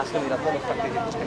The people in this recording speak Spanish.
Ah, mira todos los participantes que